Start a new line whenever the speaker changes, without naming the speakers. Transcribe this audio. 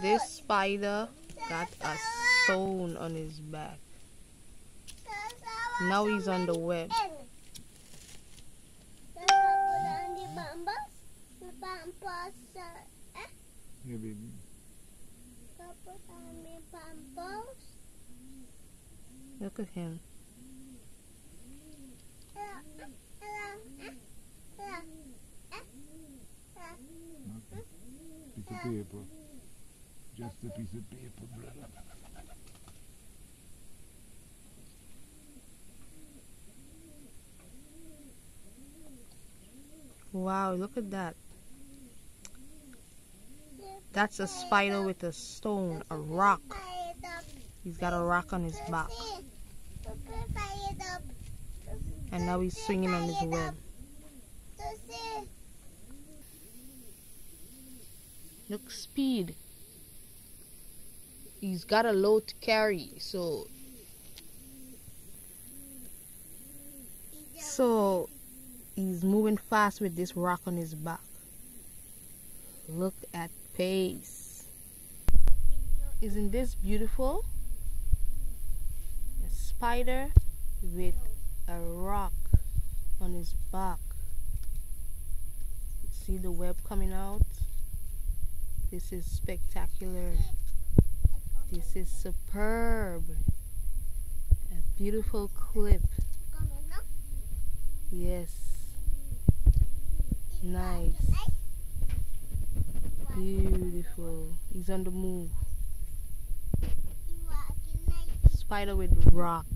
This spider got a stone on his back. Now he's on the web.
Yeah, baby.
Look at him.
Piece of paper. Just a piece of paper, brother.
Wow, look at that. That's a spider with a stone, a rock. He's got a rock on his back. And now he's swinging on his web. Look, speed. He's got a load to carry, so. So, he's moving fast with this rock on his back. Look at pace. Isn't this beautiful? A spider with a rock on his back. See the web coming out? This is spectacular. This is superb. A beautiful clip. Yes. Nice. Beautiful. He's on the move. Spider with rock.